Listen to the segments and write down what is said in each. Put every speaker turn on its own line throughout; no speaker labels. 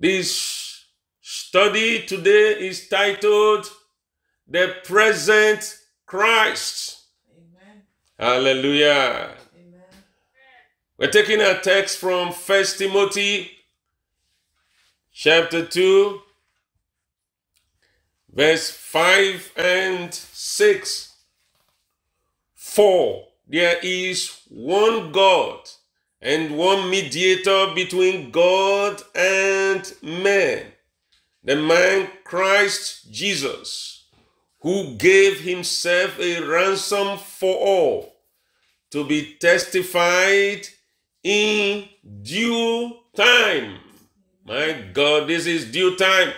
This study today is titled The Present Christ.
Amen.
Hallelujah.
Amen.
We're taking a text from 1 Timothy chapter 2, verse 5 and 6. For there is one God and one mediator between God and man, the man Christ Jesus, who gave himself a ransom for all to be testified in due time. My God, this is due time.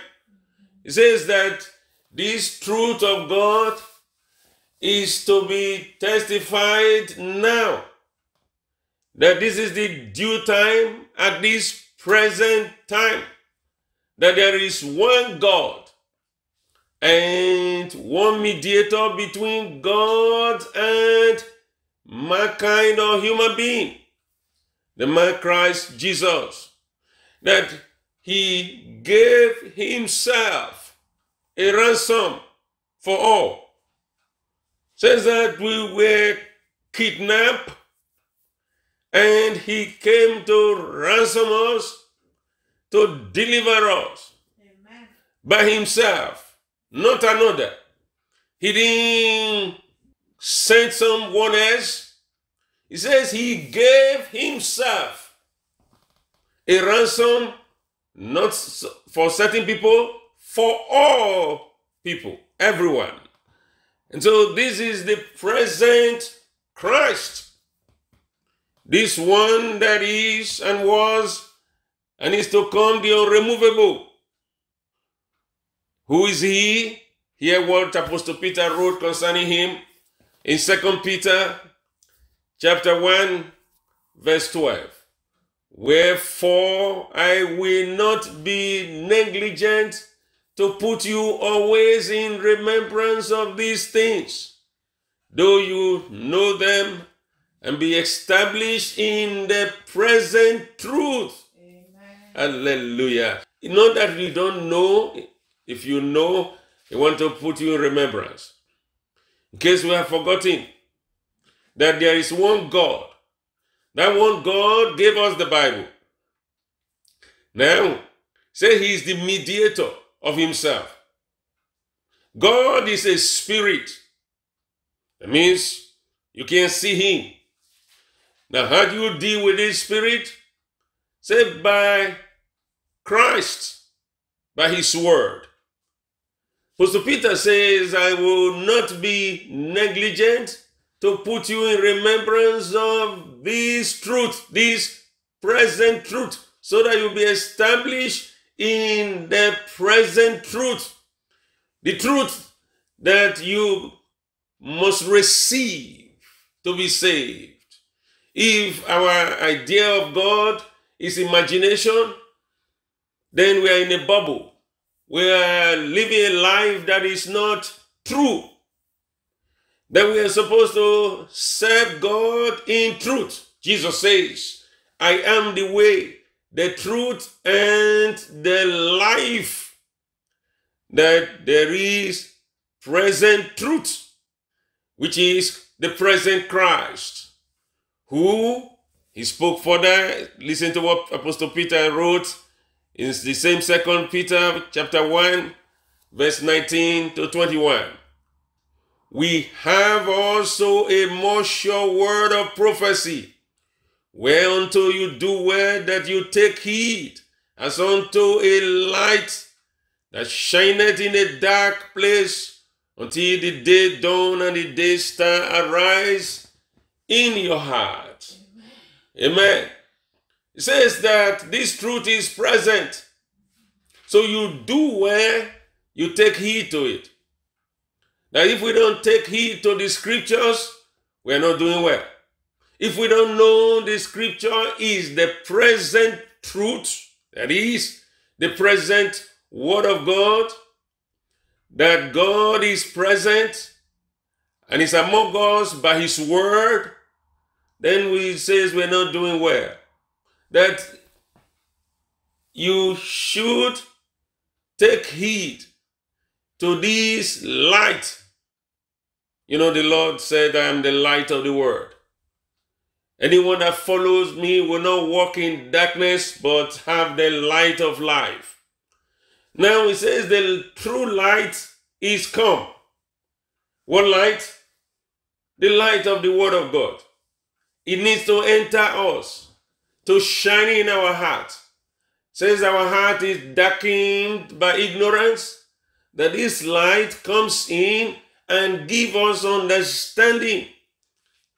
It says that this truth of God is to be testified now. That this is the due time at this present time. That there is one God and one mediator between God and mankind or human being, the man Christ Jesus, that he gave himself a ransom for all. Says that we were kidnapped and he came to ransom us, to deliver us
Amen.
by himself, not another. He didn't send someone else. He says he gave himself a ransom, not for certain people, for all people, everyone. And so this is the present Christ. This one that is and was and is to come, the unremovable. Who is he? Hear what Apostle Peter wrote concerning him in 2 Peter chapter 1, verse 12. Wherefore I will not be negligent to put you always in remembrance of these things, though you know them and be established in the present truth.
Amen.
Hallelujah. Not that you don't know. If you know, He want to put you in remembrance. In case we have forgotten that there is one God. That one God gave us the Bible. Now, say He is the mediator of Himself. God is a spirit. That means you can see Him. Now, how do you deal with this spirit? Say by Christ, by his word. Apostle Peter says, I will not be negligent to put you in remembrance of this truth, this present truth, so that you'll be established in the present truth. The truth that you must receive to be saved. If our idea of God is imagination, then we are in a bubble. We are living a life that is not true. That we are supposed to serve God in truth. Jesus says, I am the way, the truth, and the life. That there is present truth, which is the present Christ, who he spoke further. Listen to what Apostle Peter wrote in the same second Peter chapter 1, verse 19 to 21. We have also a more sure word of prophecy, whereunto you do well that you take heed, as unto a light that shineth in a dark place, until the day dawn and the day star arise in your heart. Amen. It says that this truth is present. So you do well, you take heed to it. Now, if we don't take heed to the scriptures, we are not doing well. If we don't know the scripture is the present truth, that is, the present word of God, that God is present and is among us by his word, then we says we're not doing well. That you should take heed to this light. You know, the Lord said, I am the light of the world. Anyone that follows me will not walk in darkness, but have the light of life. Now he says the true light is come. What light? The light of the Word of God. It needs to enter us, to shine in our heart. Since our heart is darkened by ignorance, that this light comes in and give us understanding.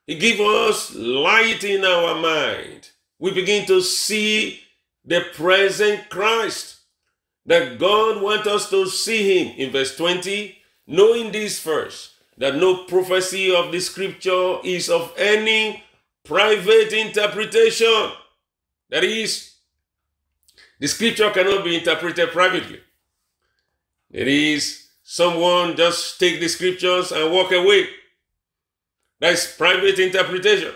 It gives us light in our mind. We begin to see the present Christ that God wants us to see him in verse 20, knowing this first, that no prophecy of the scripture is of any private interpretation. That is, the scripture cannot be interpreted privately. It is someone just take the scriptures and walk away. That's private interpretation.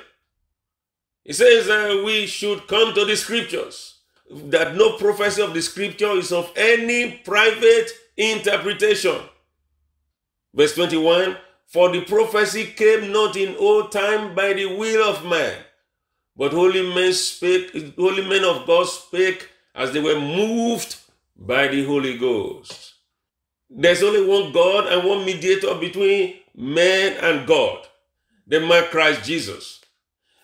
He says that we should come to the scriptures that no prophecy of the scripture is of any private interpretation. Verse 21 For the prophecy came not in old time by the will of man, but holy men spake, holy men of God spake as they were moved by the Holy Ghost. There's only one God and one mediator between man and God, the man Christ Jesus.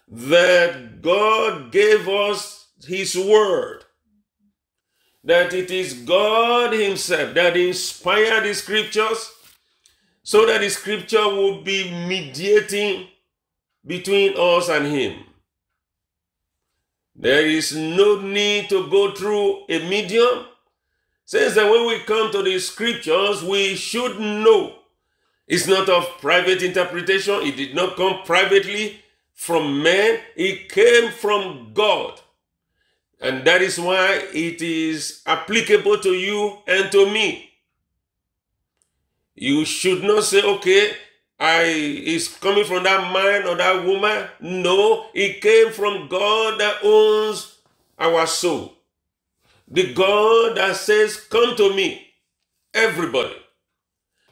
That God gave us his word. That it is God himself that inspired the scriptures so that the scripture will be mediating between us and him. There is no need to go through a medium. Since that when we come to the scriptures, we should know it's not of private interpretation. It did not come privately from man. It came from God. And that is why it is applicable to you and to me. You should not say, okay, I is coming from that man or that woman. No, it came from God that owns our soul. The God that says, Come to me, everybody.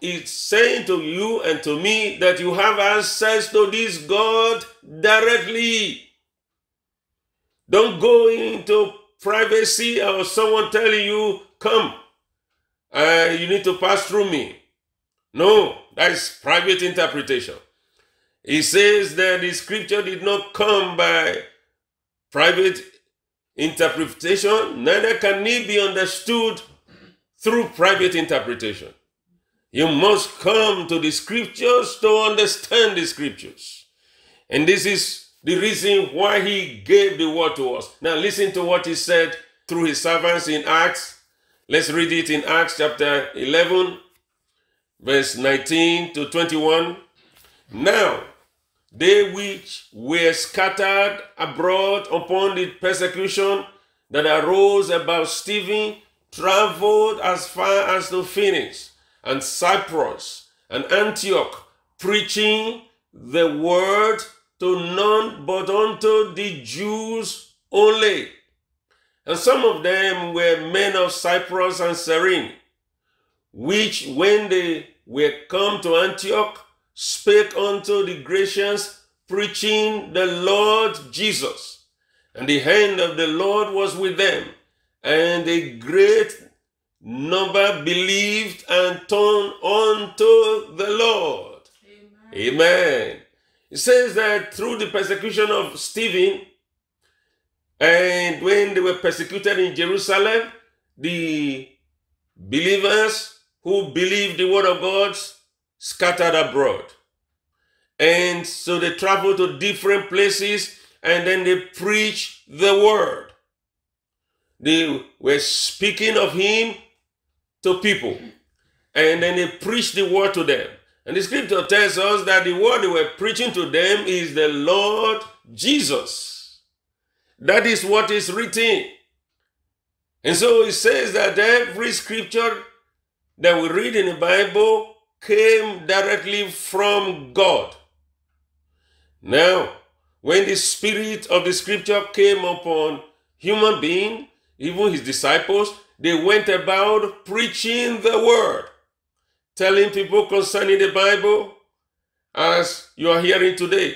It's saying to you and to me that you have access to this God directly. Don't go into privacy or someone telling you, come, uh, you need to pass through me. No, that is private interpretation. He says that the scripture did not come by private interpretation, neither can it be understood through private interpretation. You must come to the scriptures to understand the scriptures. And this is the reason why he gave the word to us. Now, listen to what he said through his servants in Acts. Let's read it in Acts chapter 11, verse 19 to 21. Now, they which were scattered abroad upon the persecution that arose about Stephen traveled as far as to Phoenix and Cyprus and Antioch, preaching the word to none but unto the Jews only. And some of them were men of Cyprus and Cyrene, which when they were come to Antioch, spake unto the Grecians, preaching the Lord Jesus. And the hand of the Lord was with them, and a great number believed and turned unto the Lord. Amen. Amen. It says that through the persecution of Stephen, and when they were persecuted in Jerusalem, the believers who believed the word of God scattered abroad. And so they traveled to different places and then they preached the word. They were speaking of him to people. And then they preached the word to them. And the scripture tells us that the word they were preaching to them is the Lord Jesus. That is what is written. And so it says that every scripture that we read in the Bible came directly from God. Now, when the spirit of the scripture came upon human being, even his disciples, they went about preaching the word, telling people concerning the Bible, as you are hearing today,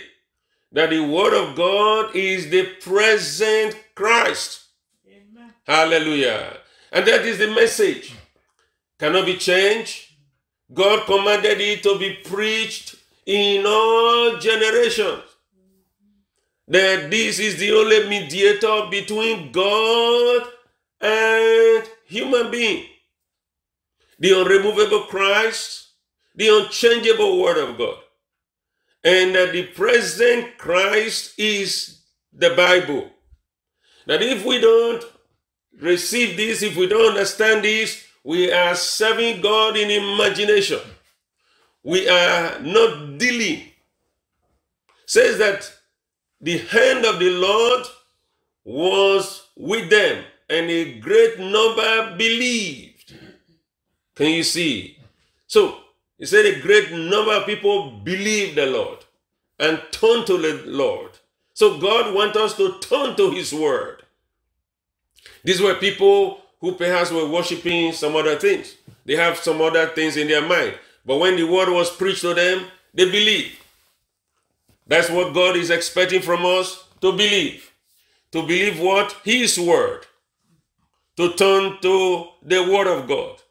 that the word of God is the present Christ. Amen. Hallelujah. And that is the message. Cannot be changed. God commanded it to be preached in all generations. That this is the only mediator between God and human being. The unremovable Christ, the unchangeable Word of God. And that the present Christ is the Bible. That if we don't receive this, if we don't understand this, we are serving God in imagination. We are not dealing. Says that the hand of the Lord was with them, and a great number believed. Can you see? So, he said a great number of people believed the Lord and turned to the Lord. So God wants us to turn to his word. These were people who perhaps were worshiping some other things. They have some other things in their mind. But when the word was preached to them, they believed. That's what God is expecting from us to believe. To believe what? His word. To turn to the word of God.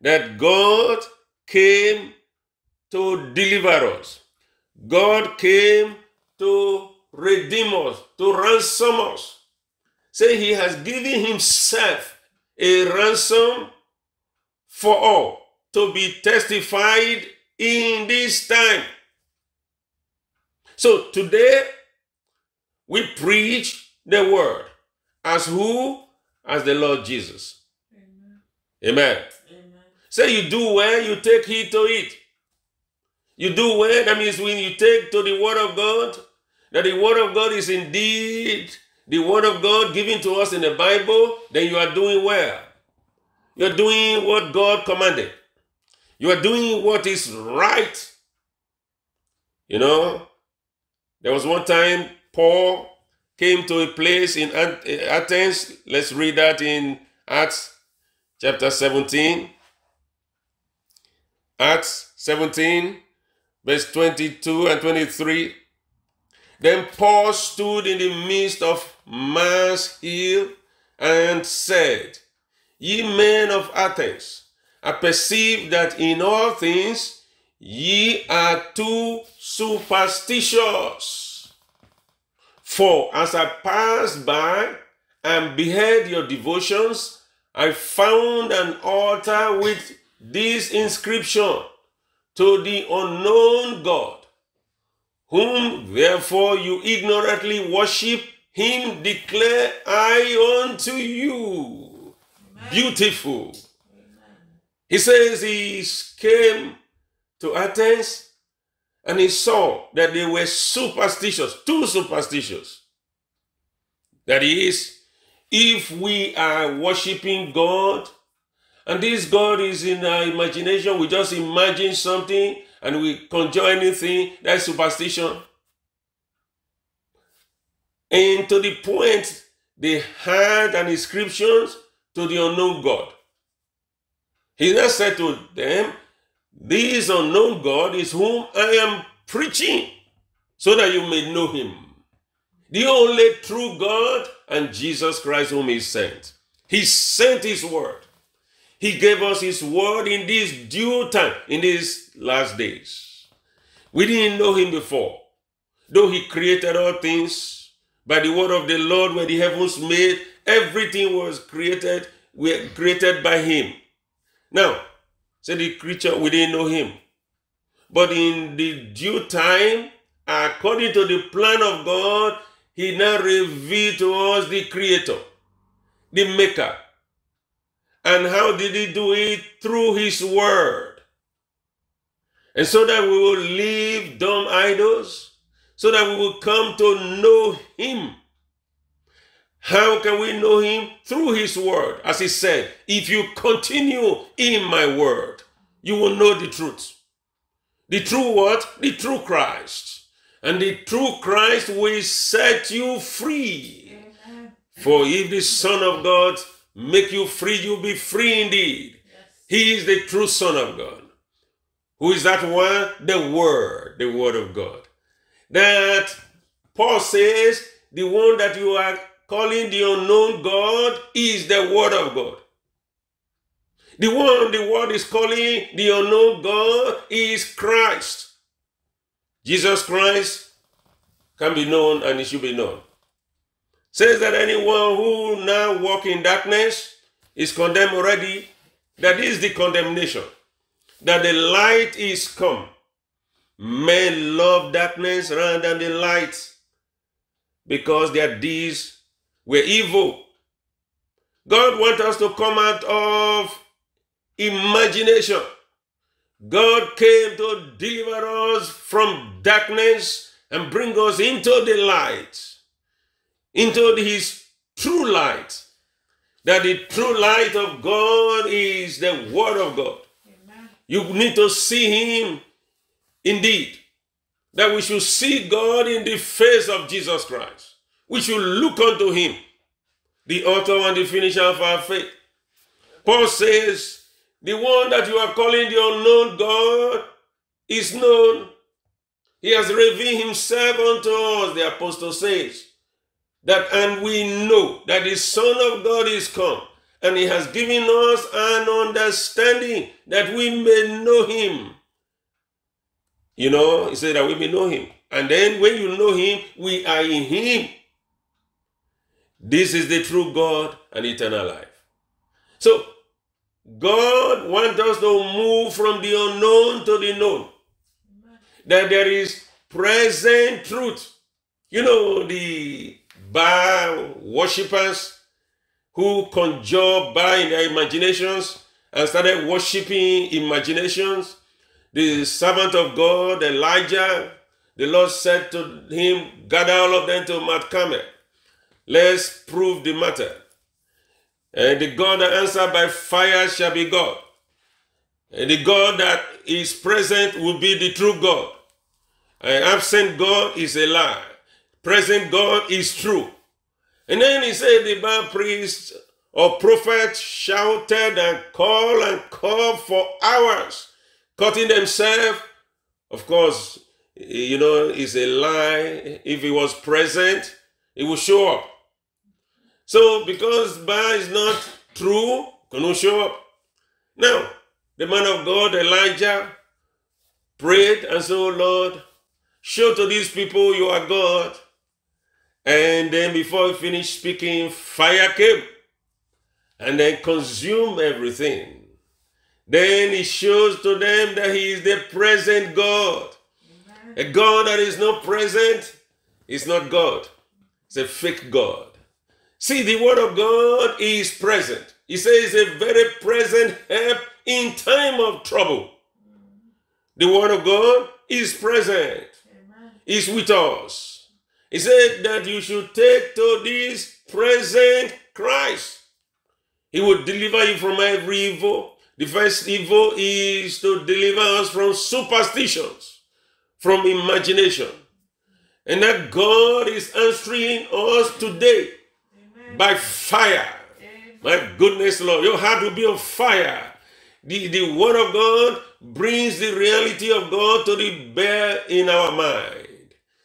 That God came to deliver us. God came to redeem us, to ransom us. Say he has given himself a ransom for all to be testified in this time. So today we preach the word as who? As the Lord Jesus. Amen. Amen. Amen. Say you do well, you take heed to it. You do well, that means when you take to the word of God, that the word of God is indeed the word of God given to us in the Bible, then you are doing well. You're doing what God commanded. You are doing what is right. You know, there was one time Paul came to a place in eh, Athens. Let's read that in Acts chapter 17. Acts 17, verse 22 and 23. Then Paul stood in the midst of Mars Hill and said, Ye men of Athens, I perceive that in all things Ye are too superstitious. For as I passed by and beheld your devotions, I found an altar with this inscription to the unknown God, whom therefore you ignorantly worship, him declare I unto you. Amen. Beautiful. Amen. He says he came to Athens and he saw that they were superstitious, too superstitious. That is, if we are worshiping God, and this God is in our imagination, we just imagine something and we conjure anything, that's superstition. And to the point, they had an inscription to the unknown God. He then said to them, this unknown God is whom I am preaching, so that you may know him. The only true God and Jesus Christ whom he sent. He sent his word. He gave us his word in this due time, in these last days. We didn't know him before. Though he created all things by the word of the Lord, when the heavens made, everything was created, were created by him. Now, Say the creature, we didn't know him. But in the due time, according to the plan of God, he now revealed to us the creator, the maker. And how did he do it? Through his word. And so that we will leave dumb idols, so that we will come to know him how can we know him? Through his word. As he said, if you continue in my word, you will know the truth. The true what? The true Christ. And the true Christ will set you free. For if the Son of God make you free, you'll be free indeed. He is the true Son of God. Who is that one? The Word, the Word of God. That Paul says, the one that you are calling the unknown God is the Word of God. The one the world is calling the unknown God is Christ. Jesus Christ can be known and he should be known. Says that anyone who now walk in darkness is condemned already. That is the condemnation. That the light is come. Men love darkness rather than the light because their deeds were evil. God wants us to come out of imagination. God came to deliver us from darkness and bring us into the light, into his true light. That the true light of God is the Word of God. Amen. You need to see Him indeed. That we should see God in the face of Jesus Christ. We should look unto Him, the author and the finisher of our faith. Paul says, the one that you are calling the unknown God is known. He has revealed himself unto us, the apostle says. That and we know that the Son of God is come, and he has given us an understanding that we may know him. You know, he said that we may know him. And then when you know him, we are in him. This is the true God and eternal life. So God wants us to move from the unknown to the known. That there is present truth. You know, the Baal worshippers who conjure in their imaginations and started worshipping imaginations. The servant of God, Elijah, the Lord said to him, Gather all of them to Mount Carmel. Let's prove the matter. And the God that answered by fire shall be God. And the God that is present will be the true God. An absent God is a lie. Present God is true. And then he said the bad priest or prophet shouted and called and called for hours, cutting themselves. Of course, you know, it's a lie. If he was present, he will show up. So because Baal is not true, cannot show up. Now, the man of God, Elijah, prayed and said, oh Lord, show to these people you are God. And then before he finished speaking, fire came and then consumed everything. Then he shows to them that he is the present God. A God that is not present is not God. It's a fake God. See, the word of God is present. He says a very present help in time of trouble. The word of God is present. Amen. Is with us. He said that you should take to this present Christ. He will deliver you from every evil. The first evil is to deliver us from superstitions, from imagination. And that God is answering us today by fire. My goodness, Lord, your heart will be on fire. The, the word of God brings the reality of God to the bear in our mind.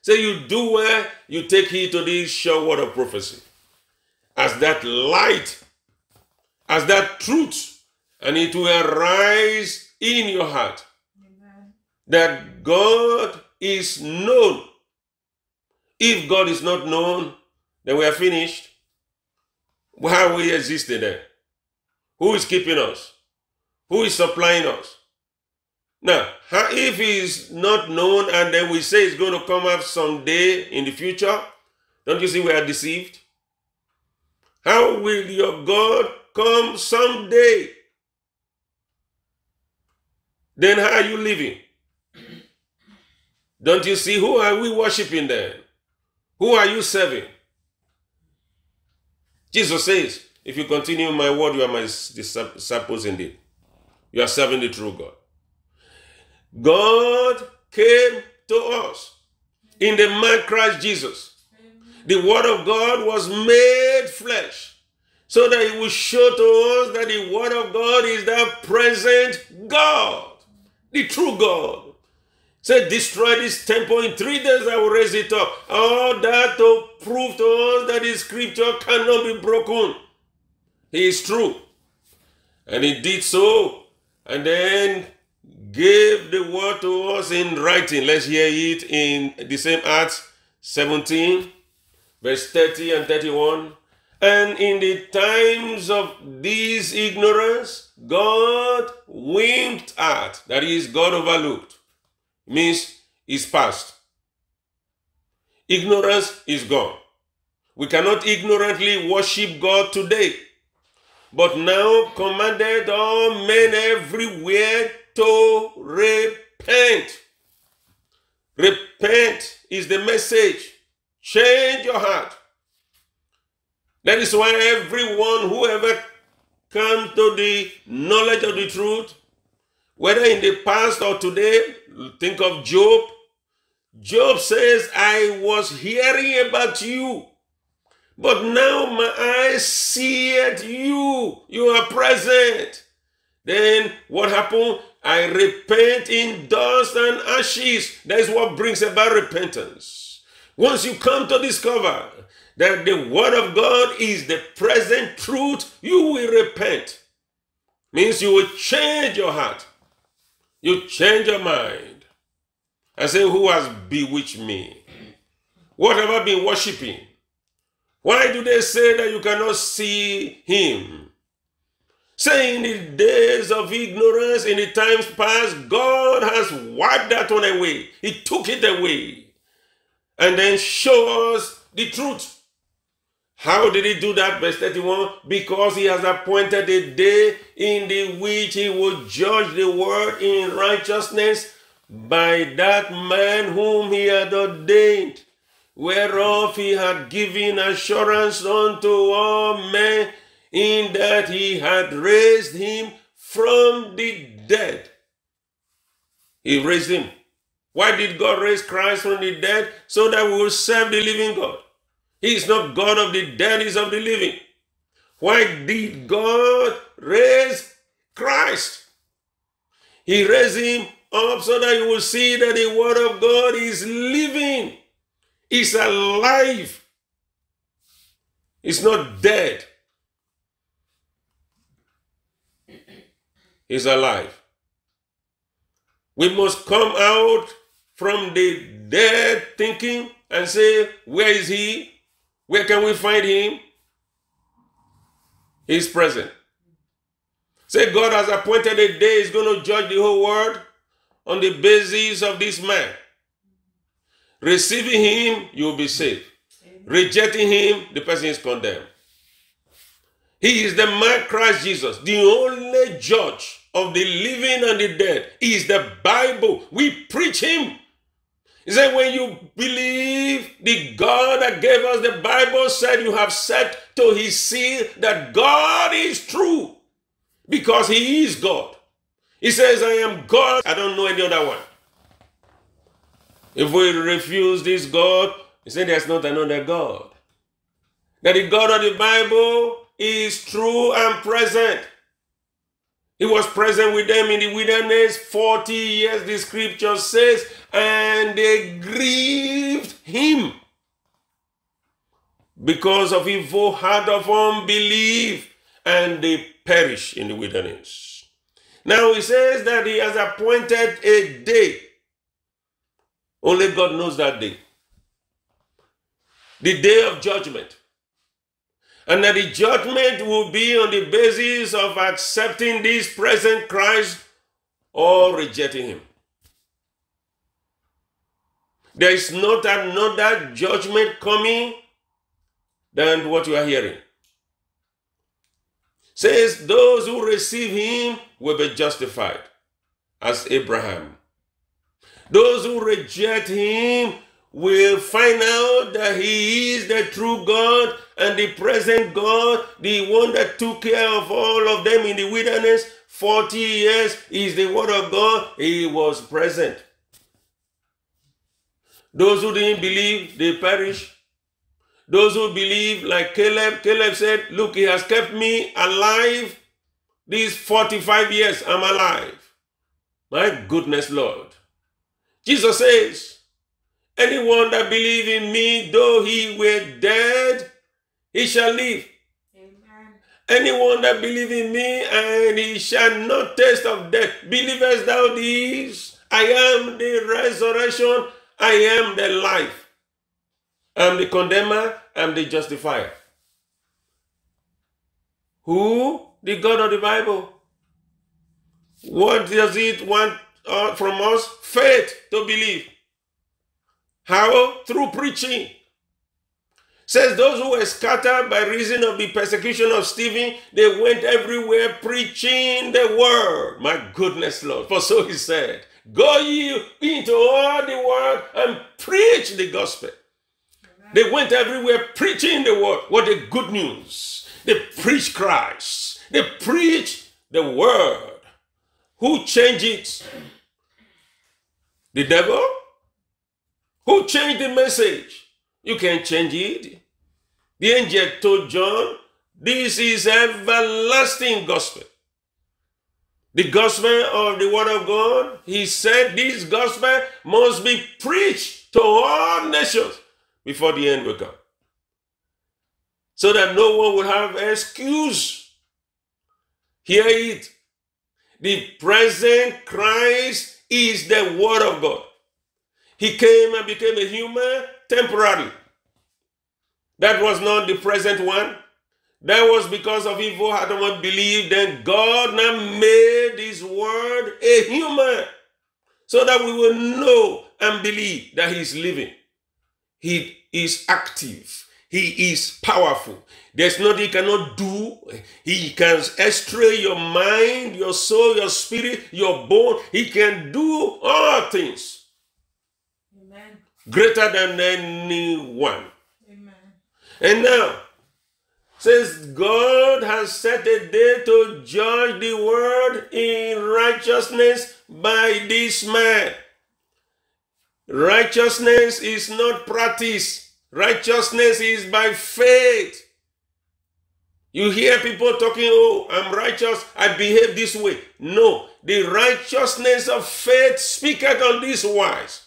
So you do well, you take heed to this sure word of prophecy. As that light, as that truth, and it will arise in your heart. Amen. That God is known. If God is not known, then we are finished. Why are we existing there? Who is keeping us? Who is supplying us? Now, if is not known and then we say it's going to come up someday in the future, don't you see we are deceived? How will your God come someday? Then how are you living? Don't you see who are we worshiping then? Who are you serving? Jesus says, If you continue my word, you are my disciples indeed. You are serving the true God. God came to us in the man Christ Jesus. The word of God was made flesh so that he will show to us that the word of God is the present God, the true God. Say, destroy this temple in three days, I will raise it up. All that to prove to us that the scripture cannot be broken. He is true. And he did so, and then gave the word to us in writing. Let's hear it in the same Acts 17, verse 30 and 31. And in the times of this ignorance, God winked at, that is, God overlooked, means is past. Ignorance is gone. We cannot ignorantly worship God today, but now commanded all men everywhere to repent. Repent is the message. Change your heart. That is why everyone who ever comes to the knowledge of the truth, whether in the past or today, think of Job. Job says, I was hearing about you, but now my eyes see it. you. You are present. Then what happened? I repent in dust and ashes. That is what brings about repentance. Once you come to discover that the word of God is the present truth, you will repent. Means you will change your heart. You change your mind. And say, Who has bewitched me? What have I been worshiping? Why do they say that you cannot see him? Saying in the days of ignorance, in the times past, God has wiped that one away. He took it away. And then show us the truth. How did he do that? Verse 31 Because he has appointed a day in the which he will judge the world in righteousness by that man whom he had ordained, whereof he had given assurance unto all men in that he had raised him from the dead. He raised him. Why did God raise Christ from the dead? So that we will serve the living God. He is not God of the dead, is of the living. Why did God raise Christ? He raised him up so that you will see that the word of God is living, is alive, it's not dead. Is alive. We must come out from the dead thinking and say, Where is he? Where can we find him? He's present. Say, God has appointed a day, He's going to judge the whole world on the basis of this man. Receiving him, you'll be saved. Rejecting him, the person is condemned. He is the man Christ Jesus, the only judge of the living and the dead. He is the Bible. We preach him. He said, when you believe the God that gave us the Bible said you have said to his seal that God is true because he is God. He says, I am God. I don't know any other one. If we refuse this God, he said there's not another God. That the God of the Bible is true and present. He was present with them in the wilderness 40 years, the scripture says, and they grieved him because of evil heart of unbelief, and they perish in the wilderness. Now he says that he has appointed a day. Only God knows that day. The day of judgment. And that the judgment will be on the basis of accepting this present Christ or rejecting him. There is not another judgment coming than what you are hearing. Says those who receive him will be justified as Abraham. Those who reject him will find out that he is the true God and the present God, the one that took care of all of them in the wilderness 40 years, is the word of God. He was present. Those who didn't believe, they perish. Those who believe, like Caleb, Caleb said, Look, he has kept me alive these 45 years. I'm alive. My goodness, Lord. Jesus says, Anyone that believe in me, though he were dead, he shall live. Amen. Anyone that believe in me, and he shall not taste of death. Believest thou this? I am the resurrection, I am the life. I'm the condemner, I'm the justifier. Who? The God of the Bible. What does it want uh, from us? Faith to believe. How? Through preaching. Says those who were scattered by reason of the persecution of Stephen, they went everywhere preaching the word. My goodness, Lord. For so he said, Go ye into all the world and preach the gospel. They went everywhere preaching the word. What a good news. They preach Christ. They preach the word. Who changed it? The devil? Who changed the message? You can't change it. The angel told John, this is everlasting gospel. The gospel of the word of God, he said this gospel must be preached to all nations before the end will come. So that no one will have excuse. Hear it. The present Christ is the Word of God. He came and became a human temporarily. That was not the present one. That was because of evil had not believed. Then God now made his word a human so that we will know and believe that he is living. He is active. He is powerful. There's nothing he cannot do. He can estray your mind, your soul, your spirit, your bone. He can do all things. Greater than anyone. Amen. And now, says God has set a day to judge the world in righteousness by this man. Righteousness is not practice. Righteousness is by faith. You hear people talking, oh, I'm righteous, I behave this way. No, the righteousness of faith speaketh on this wise.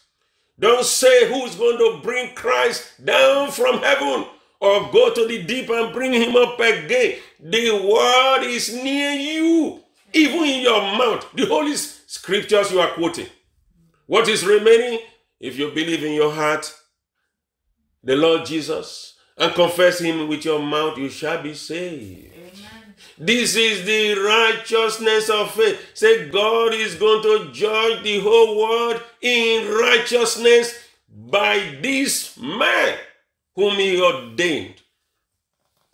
Don't say who's going to bring Christ down from heaven or go to the deep and bring him up again. The word is near you, even in your mouth. The holy scriptures you are quoting. What is remaining? If you believe in your heart the Lord Jesus and confess him with your mouth, you shall be saved. This is the righteousness of faith. Say, God is going to judge the whole world in righteousness by this man whom he ordained.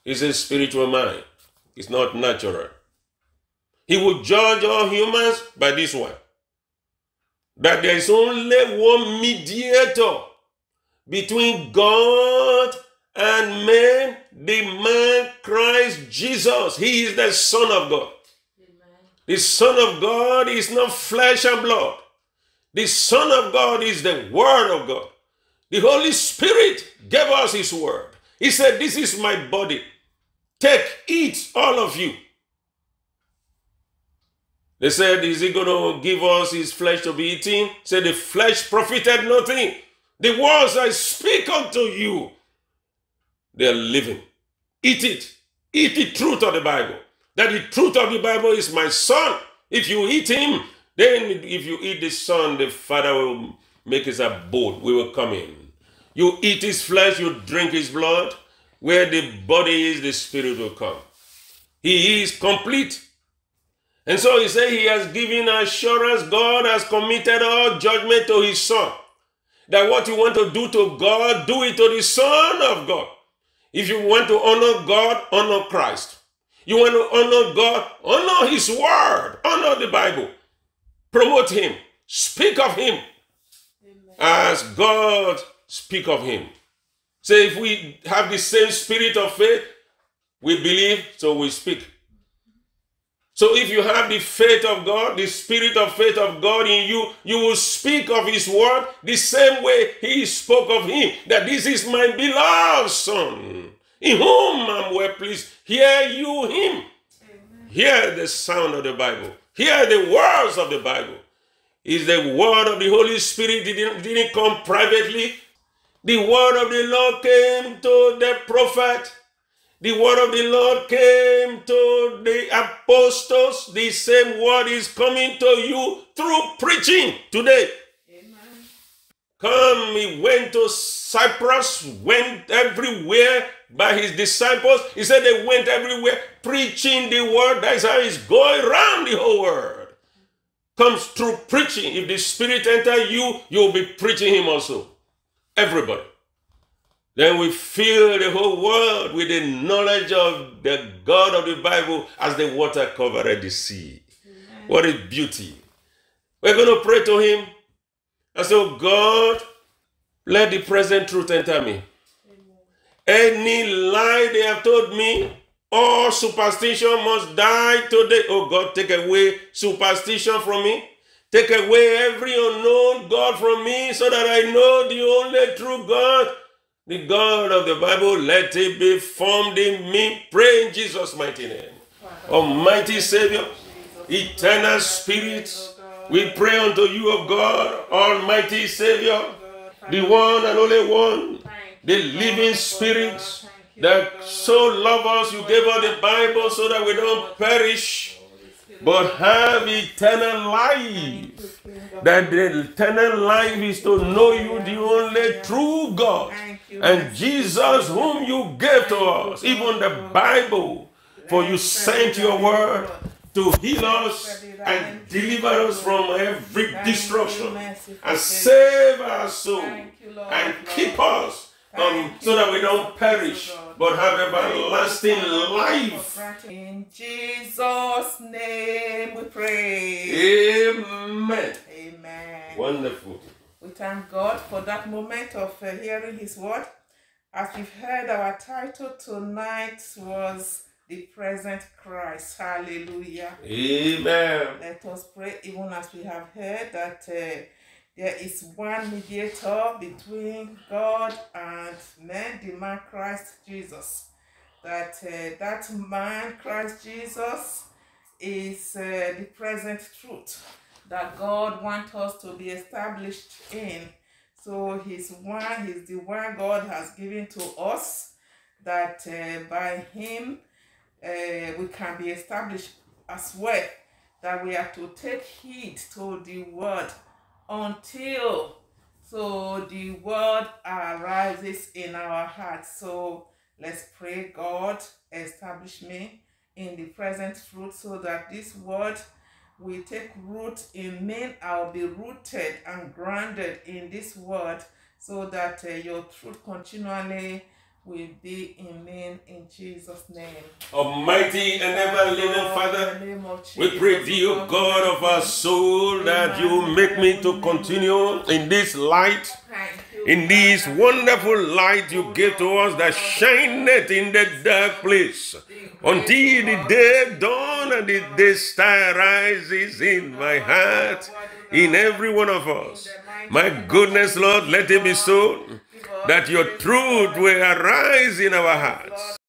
He's a spiritual man. it's not natural. He will judge all humans by this one that there is only one mediator between God and man, the man Christ Jesus. He is the Son of God. The Son of God is not flesh and blood. The Son of God is the Word of God. The Holy Spirit gave us His Word. He said, This is my body. Take, eat, all of you. They said, Is he going to give us his flesh to be eaten? Said, The flesh profited nothing. The words I speak unto you, they are living. Eat it. Eat the truth of the Bible. That the truth of the Bible is my son. If you eat him, then if you eat the son, the father will make his abode. We will come in. You eat his flesh, you drink his blood. Where the body is, the spirit will come. He is complete. And so he said he has given assurance God has committed all judgment to his son. That what you want to do to God, do it to the Son of God. If you want to honor God, honor Christ. You want to honor God, honor his word, honor the Bible. Promote him, speak of him as God speak of him. Say if we have the same spirit of faith, we believe, so we speak. So if you have the faith of God, the spirit of faith of God in you, you will speak of his word the same way he spoke of him. That this is my beloved son, in whom I'm well pleased. Hear you him. Amen. Hear the sound of the Bible. Hear the words of the Bible. Is the word of the Holy Spirit didn't, didn't come privately. The word of the Lord came to the prophet the word of the Lord came to the apostles. The same word is coming to you through preaching today. Amen. Come, he went to Cyprus, went everywhere by his disciples. He said they went everywhere preaching the word. That's how it's going around the whole world. Comes through preaching. If the Spirit enter you, you'll be preaching him also. Everybody. Then we fill the whole world with the knowledge of the God of the Bible as the water covered the sea. Amen. What a beauty. We're going to pray to Him and say, oh God, let the present truth enter me. Amen. Any lie they have told me, all superstition must die today. Oh God, take away superstition from me. Take away every unknown God from me so that I know the only true God the God of the Bible, let it be formed in me. Pray in Jesus' mighty name. Almighty Savior, eternal Spirit, we pray unto you, O God, Almighty Savior, the one and only one, the living Spirit that so love us. You gave us the Bible so that we don't perish, but have eternal life. That the eternal life is to know you, the only true God and Jesus, whom you gave to us, even the Bible, for you sent your word to heal us and deliver us from every destruction and save our soul and keep us um, so that we don't perish but have everlasting life.
In Jesus' name we pray.
Amen.
Amen.
Wonderful.
We thank God for that moment of uh, hearing His word. As we've heard, our title tonight was The Present Christ. Hallelujah.
Amen.
Let us pray, even as we have heard that uh, there is one mediator between God and man, the man Christ Jesus. That uh, that man Christ Jesus is uh, the present truth that God wants us to be established in. So he's one, he's the one God has given to us that uh, by him uh, we can be established as well. That we have to take heed to the word until so the word arises in our hearts. So let's pray, God, establish me in the present truth so that this word will take root in me. I'll be rooted and grounded in this word so that uh, your truth continually will be in me in Jesus' name.
Almighty and ever living Father, we pray thee, O God. Of our soul, that you make me to continue in this light, in this wonderful light you give to us that shineth in the dark place. Until the day dawn and the day star rises in my heart, in every one of us. My goodness, Lord, let it be so that your truth will arise in our hearts.